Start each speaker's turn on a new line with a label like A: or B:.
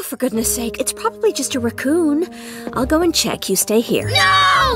A: Oh, for goodness sake, it's probably just a raccoon. I'll go and check. You stay here.
B: No!